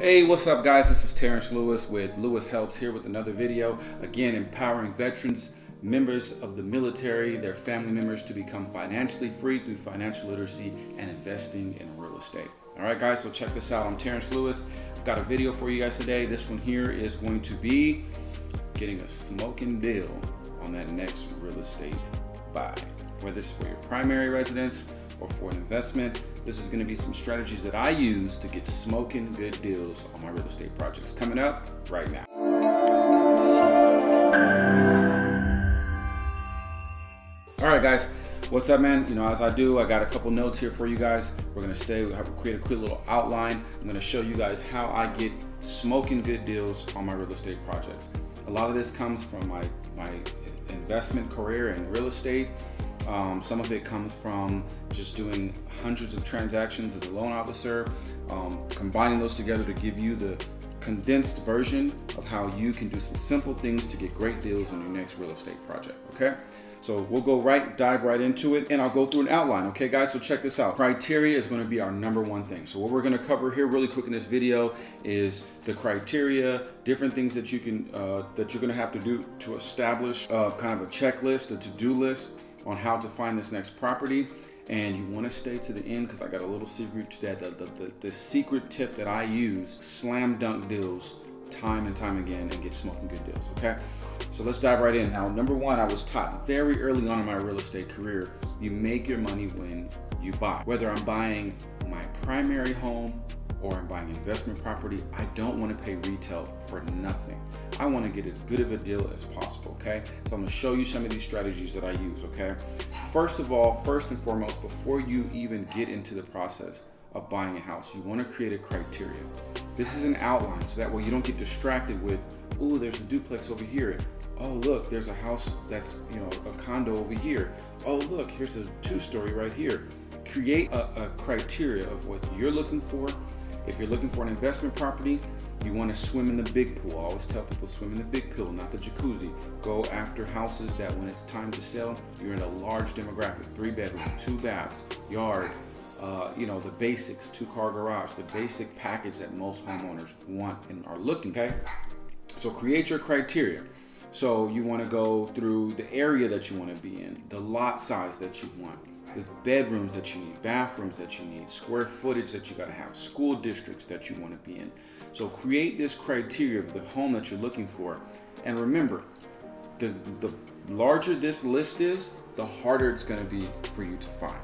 Hey, what's up guys? This is Terance Lewis with Lewis Helps here with another video. Again, empowering veterans, members of the military, their family members to become financially free through financial literacy and investing in real estate. All right, guys, so check this out. I'm Terance Lewis. I've got a video for you guys today. This one here is going to be getting a smoking deal on that next real estate buy, whether it's for your primary residence or for an investment. This is going to be some strategies that I use to get smoking good deals on my real estate projects. Coming up right now. All right, guys. What's up, man? You know, as I do, I got a couple notes here for you guys. We're gonna stay, we have create a quick little outline. I'm gonna show you guys how I get smoking good deals on my real estate projects. A lot of this comes from my, my investment career in real estate. Um, some of it comes from just doing hundreds of transactions as a loan officer, um, combining those together to give you the condensed version of how you can do some simple things to get great deals on your next real estate project, okay? So we'll go right, dive right into it, and I'll go through an outline, okay guys? So check this out. Criteria is gonna be our number one thing. So what we're gonna cover here really quick in this video is the criteria, different things that you can, uh, that you're gonna have to do to establish uh, kind of a checklist, a to-do list, on how to find this next property and you want to stay to the end because I got a little secret to that. The, the, the, the, secret tip that I use, slam dunk deals time and time again and get smoking good deals, okay? So let's dive right in. Now, number one, I was taught very early on in my real estate career, you make your money when you buy. Whether I'm buying my primary home or I'm buying investment property, I don't want to pay retail for nothing. I want to get as good of a deal as possible, okay? So I'm going to show you some of these strategies that I use, okay? First of all, first and foremost, before you even get into the process of buying a house, you want to create a criteria. This is an outline so that way you don't get distracted with, oh, there's a duplex over here. Oh, look, there's a house that's, you know, a condo over here. Oh, look, here's a two-story right here. Create a, a criteria of what you're looking for if you're looking for an investment property, you want to swim in the big pool. I always tell people swim in the big pool, not the jacuzzi. Go after houses that when it's time to sell, you're in a large demographic, three bedroom, two baths, yard, uh, you know, the basics, two car garage, the basic package that most homeowners want and are looking, okay? So create your criteria. So you want to go through the area that you want to be in, the lot size that you want, the bedrooms that you need, bathrooms that you need, square footage that you got to have, school districts that you want to be in. So create this criteria of the home that you're looking for. And remember, the, the larger this list is, the harder it's going to be for you to find.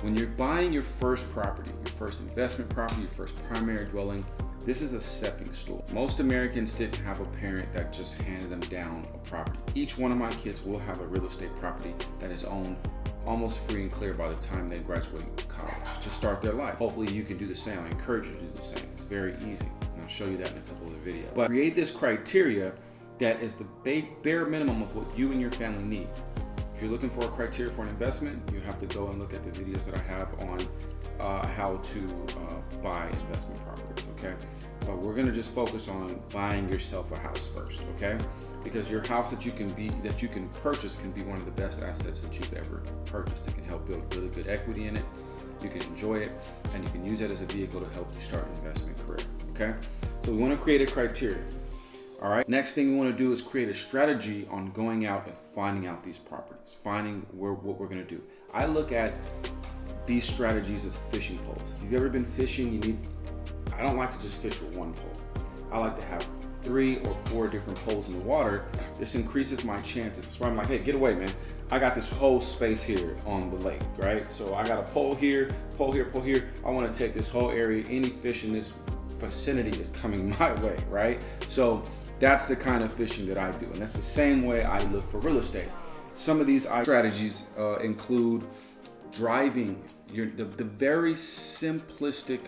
When you're buying your first property, your first investment property, your first primary dwelling, this is a stepping stool. Most Americans didn't have a parent that just handed them down a property. Each one of my kids will have a real estate property that is owned almost free and clear by the time they graduate college to start their life. Hopefully you can do the same. I encourage you to do the same. It's very easy. And I'll show you that in a couple of the videos. But create this criteria that is the bare minimum of what you and your family need. If you're looking for a criteria for an investment, you have to go and look at the videos that I have on uh, how to uh, buy investment properties, okay? But we're gonna just focus on buying yourself a house first, okay? Because your house that you can be that you can purchase can be one of the best assets that you've ever purchased. It can help build really good equity in it. You can enjoy it, and you can use that as a vehicle to help you start an investment career. Okay, so we want to create a criteria. All right. Next thing we want to do is create a strategy on going out and finding out these properties, finding where what we're going to do. I look at these strategies as fishing poles. If you've ever been fishing, you need I don't like to just fish with one pole. I like to have three or four different poles in the water. This increases my chances. That's why I'm like, hey, get away, man. I got this whole space here on the lake, right? So I got a pole here, pole here, pole here. I want to take this whole area. Any fish in this vicinity is coming my way, right? So that's the kind of fishing that I do. And that's the same way I look for real estate. Some of these strategies uh, include driving your, the, the very simplistic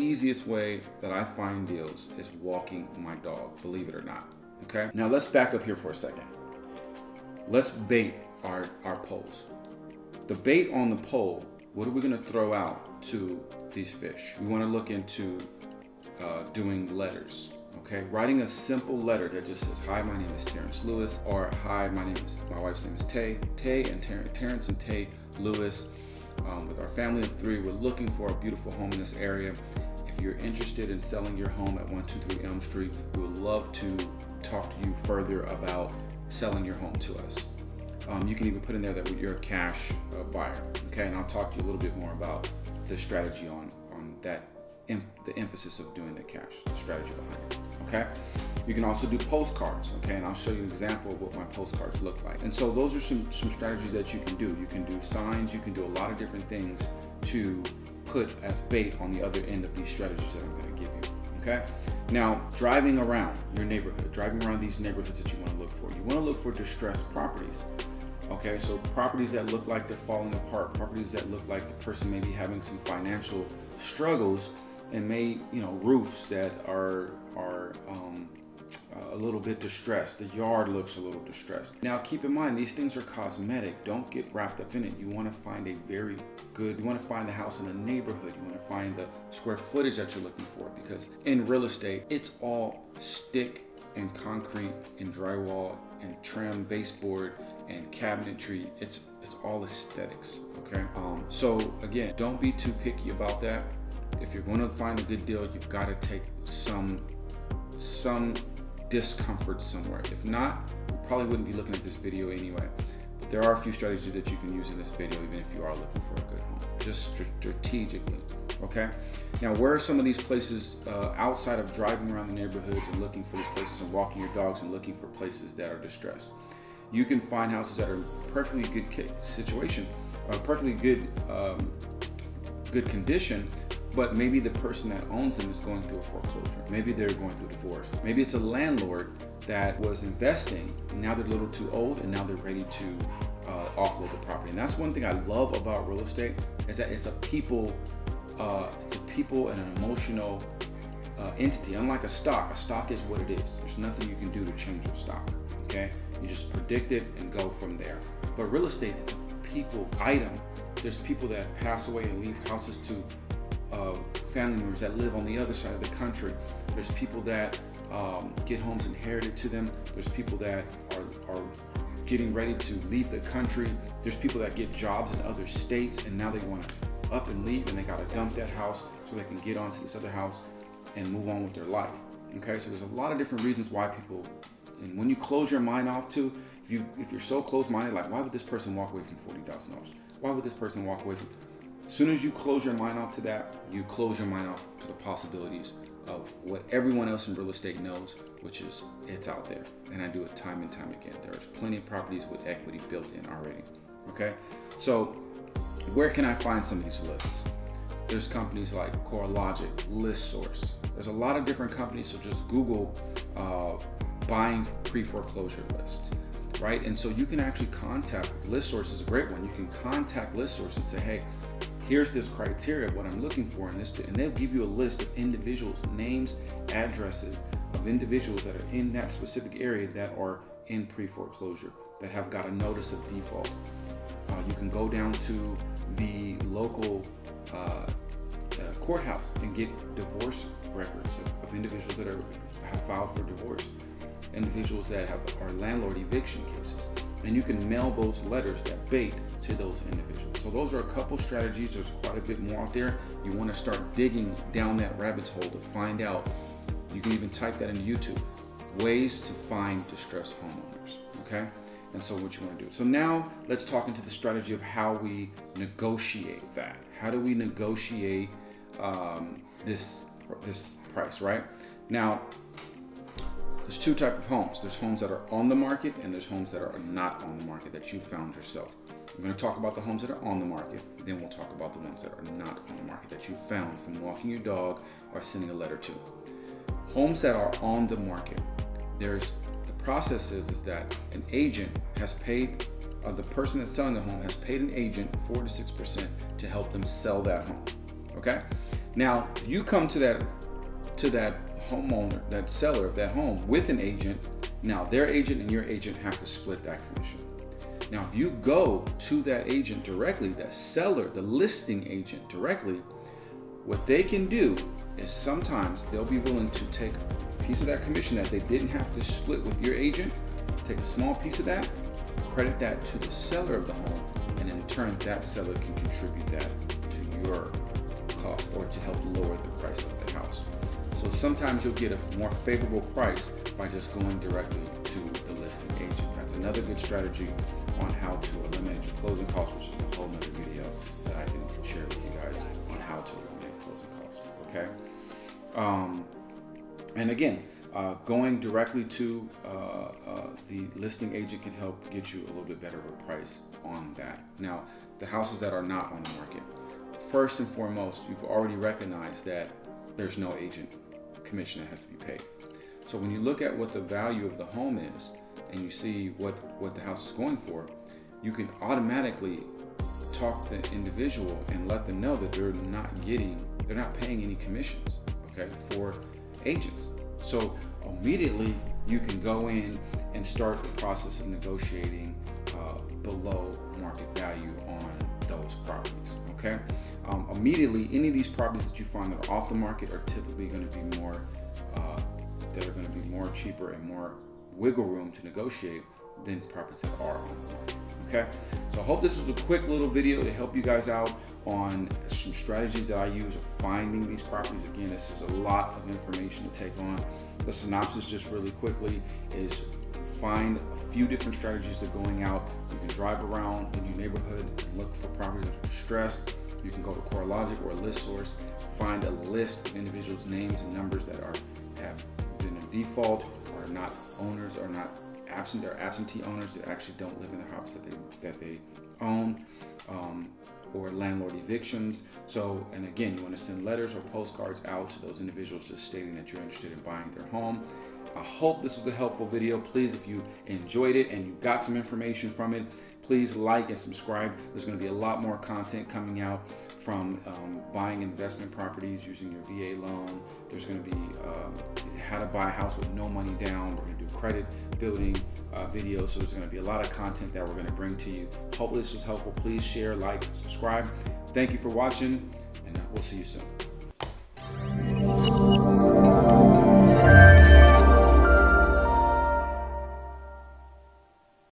easiest way that I find deals is walking my dog, believe it or not. Okay? Now let's back up here for a second. Let's bait our, our poles. The bait on the pole, what are we gonna throw out to these fish? We wanna look into uh, doing letters. Okay, writing a simple letter that just says, "Hi, my name is Terance Lewis," or "Hi, my name is my wife's name is Tay. Tay and Ter- Terance and Tay Lewis. Um, with our family of three, we're looking for a beautiful home in this area if you're interested in selling your home at 123 Elm Street, we would love to talk to you further about selling your home to us. Um, you can even put in there that you're a cash uh, buyer, okay? And I'll talk to you a little bit more about the strategy on on that, the emphasis of doing the cash, the strategy behind it, okay? You can also do postcards, okay? And I'll show you an example of what my postcards look like. And so those are some some strategies that you can do. You can do signs, you can do a lot of different things to put as bait on the other end of these strategies that I'm going to give you. Okay. Now, driving around your neighborhood, driving around these neighborhoods that you want to look for, you want to look for distressed properties. Okay, so properties that look like they're falling apart, properties that look like the person may be having some financial struggles, and may you know roofs that are are um, a little bit distressed. The yard looks a little distressed. Now, keep in mind these things are cosmetic. Don't get wrapped up in it. You want to find a very good. You want to find the house in the neighborhood. You want to find the square footage that you're looking for because in real estate, it's all stick and concrete and drywall and trim baseboard and cabinetry. It's it's all aesthetics. Okay. Um, so again, don't be too picky about that. If you're going to find a good deal, you've got to take some some discomfort somewhere. If not, you probably wouldn't be looking at this video anyway. But there are a few strategies that you can use in this video, even if you are looking for a good home, just strategically. Okay. Now, where are some of these places uh, outside of driving around the neighborhoods and looking for these places and walking your dogs and looking for places that are distressed? You can find houses that are perfectly good situation, uh, perfectly good, um, good condition, but maybe the person that owns them is going through a foreclosure. Maybe they're going through divorce. Maybe it's a landlord that was investing, and now they're a little too old, and now they're ready to uh, offload the property. And that's one thing I love about real estate is that it's a people, uh, it's a people and an emotional uh, entity. Unlike a stock, a stock is what it is. There's nothing you can do to change a stock. Okay, you just predict it and go from there. But real estate, it's a people item. There's people that pass away and leave houses to uh, family members that live on the other side of the country. There's people that um, get homes inherited to them. There's people that are, are getting ready to leave the country. There's people that get jobs in other states and now they want to up and leave and they got to dump that house so they can get onto this other house and move on with their life. Okay, so there's a lot of different reasons why people, and when you close your mind off to, if you if you're so close-minded, like why would this person walk away from forty thousand dollars? Why would this person walk away from as soon as you close your mind off to that, you close your mind off to the possibilities of what everyone else in real estate knows, which is it's out there. And I do it time and time again. There's plenty of properties with equity built in already. Okay, so where can I find some of these lists? There's companies like CoreLogic, ListSource. There's a lot of different companies, so just Google uh, buying pre foreclosure lists right? And so you can actually contact ListSource is a great one. You can contact ListSource and say, hey, here's this criteria of what I'm looking for in this, and they'll give you a list of individuals, names, addresses of individuals that are in that specific area that are in pre-foreclosure, that have got a notice of default. Uh, you can go down to the local uh, uh, courthouse and get divorce records of, of individuals that are, have filed for divorce, individuals that have are landlord eviction cases and you can mail those letters, that bait, to those individuals. So those are a couple strategies. There's quite a bit more out there. You want to start digging down that rabbit hole to find out. You can even type that into YouTube. Ways to find distressed homeowners. Okay? And so what you want to do. So now let's talk into the strategy of how we negotiate that. How do we negotiate um, this this price, right? Now there's two type of homes. There's homes that are on the market and there's homes that are not on the market that you found yourself. I'm going to talk about the homes that are on the market. Then we'll talk about the ones that are not on the market that you found from walking your dog or sending a letter to. Homes that are on the market. There's the process is, is that an agent has paid uh, the person that's selling the home has paid an agent four to six percent to help them sell that home. Okay. Now, if you come to that to that homeowner, that seller of that home with an agent. Now, their agent and your agent have to split that commission. Now, if you go to that agent directly, that seller, the listing agent directly, what they can do is sometimes they'll be willing to take a piece of that commission that they didn't have to split with your agent, take a small piece of that, credit that to the seller of the home, and in turn, that seller can contribute that to your cost or to help lower the price of the house. So sometimes you'll get a more favorable price by just going directly to the listing agent. That's another good strategy on how to eliminate your closing costs, which is a whole other video that I can share with you guys on how to eliminate closing costs. Okay. Um, and again, uh, going directly to uh, uh, the listing agent can help get you a little bit better of a price on that. Now, the houses that are not on the market, first and foremost, you've already recognized that there's no agent commission that has to be paid. So when you look at what the value of the home is and you see what, what the house is going for, you can automatically talk to the individual and let them know that they're not getting, they're not paying any commissions, okay, for agents. So immediately you can go in and start the process of negotiating uh, below market value on those properties. Okay. Um, immediately, any of these properties that you find that are off the market are typically going to be more uh, that are going to be more cheaper and more wiggle room to negotiate than properties that are on the market. Okay, so I hope this was a quick little video to help you guys out on some strategies that I use of finding these properties. Again, this is a lot of information to take on. The synopsis, just really quickly, is find a few different strategies that are going out. You can drive around in your neighborhood and look for properties that are distressed. You can go to CoreLogic or a ListSource, find a list of individuals' names and numbers that are have been in default or not owners or not absent or absentee owners that actually don't live in the house that they that they own. Um, or landlord evictions. So, and again, you want to send letters or postcards out to those individuals just stating that you're interested in buying their home. I hope this was a helpful video. Please, if you enjoyed it and you got some information from it, please like and subscribe. There's going to be a lot more content coming out from um, buying investment properties using your VA loan. There's going to be uh, how to buy a house with no money down. We're going to do credit building uh, videos. So there's going to be a lot of content that we're going to bring to you. Hopefully this was helpful. Please share, like, subscribe. Thank you for watching, and we'll see you soon.